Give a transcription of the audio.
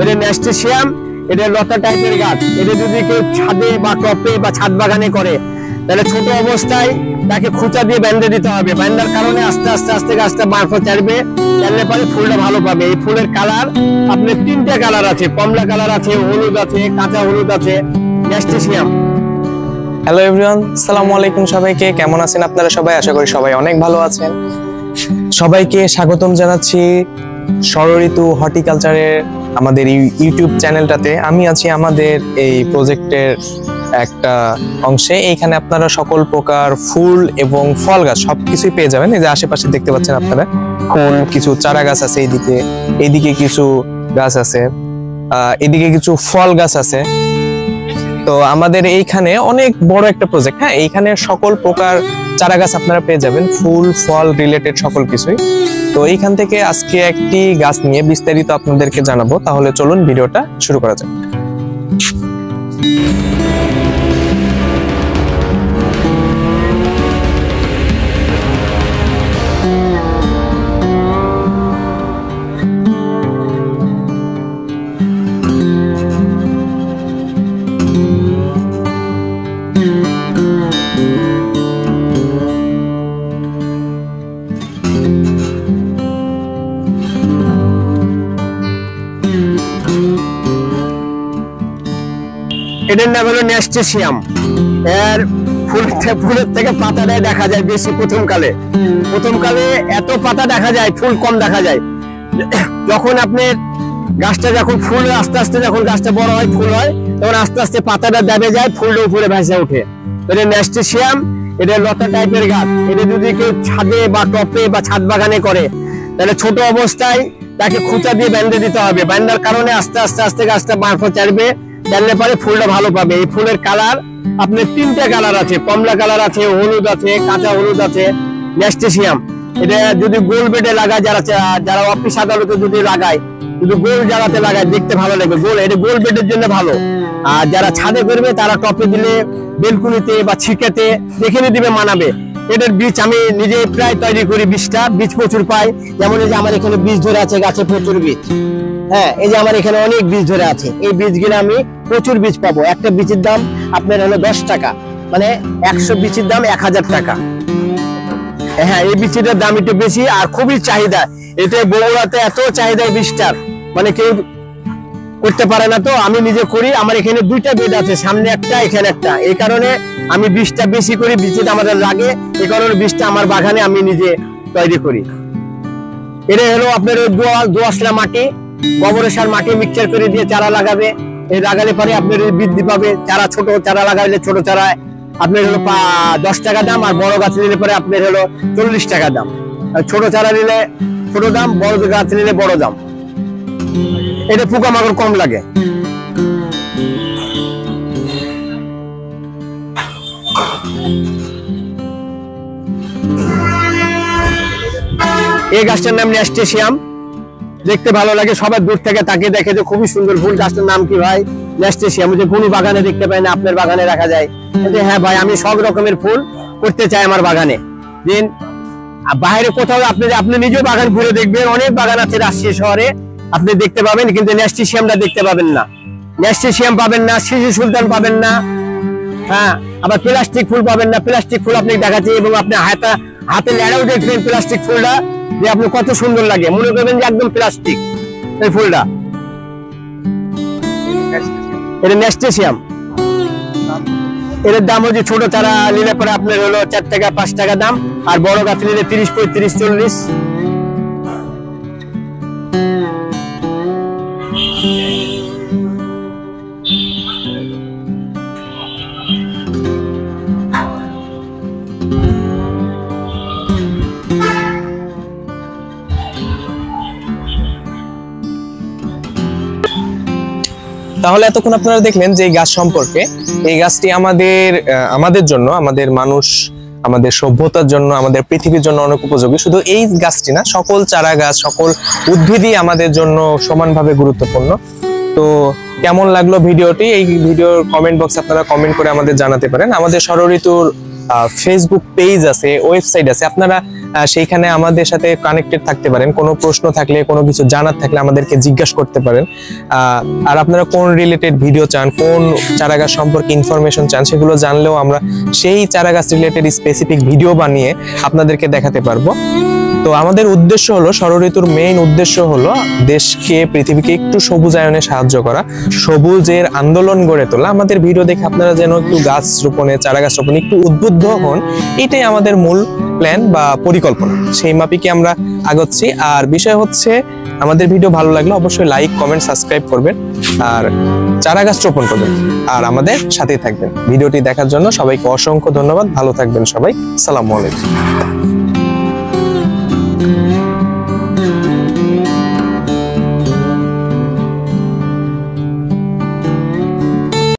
এটা ন্যাস্টেশিয়াম এটা লতা টাইপের গাছ। এটা যদি কেউ ছাদে বা টপে বা ছাদ বাগানে করে, তাহলে ছোট অবস্থায় তাকে খুঁচা দিয়ে ব্যান্ডে দিতে হবে। ব্যান্ডার কারণে আস্তে আস্তে আস্তে গাছটা মারফত চাড়বে, চাড়লে পরে ফুলটা ভালো পাবে। এই ফুলের কালার, আপনার তিনটা কালার আছে। কমলা কালার আছে, হলুদ আছে, কাঁচা হলুদ আছে। ন্যাস্টেশিয়াম হ্যালো এভরিওয়ান সালামু আলাইকুম সবাইকে। কেমন আছেন আপনারা সবাই? আশা করি সবাই অনেক ভালো আছেন। সবাইকে স্বাগতম জানাচ্ছি ষড়ঋতু হর্টিকালচারের আমাদের ইউ- ইউটিউব চ্যানেলটাতে আমি আছি আমাদের এই প্রজেক্টের একটা অংশে। এইখানে আপনারা সকল প্রকার ফুল এবং ফল গাছ সবকিছুই পেয়ে যাবেন। এই যে আশেপাশে দেখতে পাচ্ছেন আপনারা, ফুল, কিছু চারা গাছ আছে এইদিকে এইদিকে কিছু গাছ আছে। এদিকে কিছু ফল গাছ আছে। তো আমাদের এইখানে অনেক বড় একটা প্রজেক্ট হ্যাঁ এইখানে সকল প্রকার চারা গাছ আপনারা পেয়ে যাবেন। ফুল, ফল রিলেটেড সকল কিছুই। তো এইখান থেকে আজকে একটি গাছ নিয়ে বিস্তারিত আপনাদেরকে জানাব। তাহলে চলুন ভিডিওটা শুরু করা যাক। এটার নাম হলো ন্যাস্টেশিয়াম এর ফুল ফুলের থেকে পাতাটাই দেখা যায় বেশি প্রথমকালে। প্রথমকালে এত পাতা দেখা যায়, ফুল কম দেখা যায়। যখন আপনার গাছটা যখন ফুল আস্তে আস্তে যখন গাছটা বড় হয়, ফুল হয়, তখন আস্তে আস্তে পাতাটা দাবে যায়, ফুলটা উপরে ভেসে ওঠে। এটা ন্যাস্টেশিয়াম এটা লতা টাইপের গাছ। এটা যদি কেউ ছাদে বা টপে বা ছাদ বাগানে করে, তাহলে ছোট অবস্থায় তাকে খুঁচা দিয়ে ব্যান্ডে দিতে হবে। ব্যান্ডার কারণে আস্তে আস্তে আস্তে গাছটা মারফত চাড়বে চাড়লে পরে ফুলটা ভালো পাবে। এই ফুলের কালার আপনার তিনটা কালার আছে। কমলা কালার আছে, হলুদ আছে, কাঁচা হলুদ আছে ন্যাস্টেশিয়াম এটা যদি গোল বেডে লাগায় যারা যারা অফিস আদালতে যদি লাগায়, যদি গোল জায়গাতে লাগায়, দেখতে ভালো লাগবে। গোল, এটা গোল বেডের জন্য ভালো। আর যারা ছাদে করবে, তারা টপে দিলে বেলকুনিতে বা ছিকেতে যেখানে দিবে, মানাবে। এটার বীজ আমি নিজে প্রায় তৈরি করি, বীজটা বীজ প্রচুর পাই। যেমন এই যে আমার এখানে বীজ ধরে আছে, গাছে প্রচুর বীজ। হ্যাঁ এই যে আমার এখানে অনেক বীজ ধরে আছে। এই বীজগুলো আমি প্রচুর বীজ পাবো। একটা বীজের দাম আপনার হলো দশ টাকা। মানে একশো বীজের দাম এক হাজার টাকা। হ্যাঁ এই বীজটার দাম একটু বেশি আর খুবই চাহিদা। এটা বগুড়াতে এত চাহিদা বীজটার। মানে কেউ করতে পারে না তো, আমি নিজে করি। আমার এখানে দুইটা বেড আছে, সামনে একটা, এখানে একটা। এই কারণে আমি বীজটা বেশি করি, বীজটা আমাদের লাগে। এই কারণে বীজটা আমার বাগানে আমি নিজে তৈরি করি। এটা হলো আপনার দোয়াশলা মাটি। গোবরের সার মাটি মিক্সচার করে দিয়ে চারা লাগাবে। এই লাগালে পরে আপনার বৃদ্ধি পাবে। চারা ছোট চারা লাগাইলে ছোট চারা আপনার হলো দশ টাকা দাম আর বড় গাছ নিলে পরে আপনার হলো চল্লিশ টাকা দাম। ছোট চারা নিলে ছোট দাম, বড় গাছ নিলে বড় দাম। এটা পোকামাকড় কম লাগে। এই গাছটার নাম ন্যাস্টেশিয়াম দেখতে ভালো লাগে সবার দূর থেকে তাকে দেখে যে খুবই সুন্দর ফুল গাছটার নাম কি ভাই? ন্যাস্টেশিয়াম যে কোনো বাগানে দেখতে পাই না, আপনার বাগানে রাখা যায়। কিন্তু হ্যাঁ ভাই, আমি সব রকমের ফুল করতে চাই আমার বাগানে। দিন বাইরে কোথাও আপনি আপনি নিজেও বাগান ঘুরে দেখবেন, অনেক বাগান আছে রাজশাহী শহরে, আপনি দেখতে পাবেন, কিন্তু ন্যাস্টেশিয়ামটা দেখতে পাবেন না। ন্যাস্টেশিয়াম পাবেন না শিশু সুলতান পাবেন না হ্যাঁ আবার প্লাস্টিক ফুল পাবেন না। প্লাস্টিক ফুল আপনি দেখাচ্ছি এবং আপনি হাতে হাতে লেড়াও দেখবেন প্লাস্টিক ফুলটা। যে আপনি কত সুন্দর লাগে। মনে করবেন যে একদম প্লাস্টিক এই ফুলটা। এটা ন্যাস্টেশিয়াম এর দাম হচ্ছে ছোট চারা, নিলে পরে আপনার হলো চার টাকা, পাঁচ টাকা দাম। আর বড় গাছ নিলে তিরিশ পঁয়ত্রিশ, চল্লিশ। তাহলে এতক্ষণ আপনারা দেখলেন যে এই গাছ সম্পর্কে। এই গাছটি আমাদের আমাদের জন্য, আমাদের মানুষ, আমাদের সভ্যতার জন্য, আমাদের পৃথিবীর জন্য অনেক উপযোগী। শুধু এই গাছটি না, সকল চারা গাছ, সকল উদ্ভিদই আমাদের জন্য সমানভাবে গুরুত্বপূর্ণ। তো কেমন লাগল ভিডিওটি? এই ভিডিওর কমেন্ট বক্সে আপনারা কমেন্ট করে আমাদের জানাতে পারেন। আমাদের ষড়ঋতুর ফেসবুক পেজ আছে ওয়েবসাইট আছে। আপনারা সেইখানে আমাদের সাথে কানেক্টেড থাকতে পারেন। কোনো প্রশ্ন থাকলে, কোনো কিছু জানার থাকলে আমাদেরকে জিজ্ঞাসা করতে পারেন। আর আপনারা কোন রিলেটেড ভিডিও চান, কোন চারা গাছ সম্পর্কে ইনফরমেশন চান, সেগুলো জানলেও আমরা সেই চারা গাছ রিলেটেড স্পেসিফিক ভিডিও বানিয়ে আপনাদেরকে দেখাতে পারব। তো আমাদের উদ্দেশ্য হলো ষড়ঋতুর মেইন উদ্দেশ্য হলো দেশকে, পৃথিবীকে একটু সবুজায়নে সাহায্য করা, সবুজের আন্দোলন গড়ে তোলা। আমাদের ভিডিও দেখে আপনারা যেন একটু গাছ রোপণে চারা গাছ রোপণে একটু উদ্বুদ্ধ হন, এটাই আমাদের মূল প্ল্যান বা পরিকল্পনা। সেই মাপিকে আমরা আগাচ্ছি। আর বিষয় হচ্ছে, আমাদের ভিডিও ভালো লাগলে অবশ্যই লাইক কমেন্ট সাবস্ক্রাইব করবেন। আর চারা গাছ রোপণ করবেন। আর আমাদের সাথেই থাকবেন। ভিডিওটি দেখার জন্য সবাইকে অসংখ্য ধন্যবাদ। ভালো থাকবেন সবাই। সালামু আলাইকুম।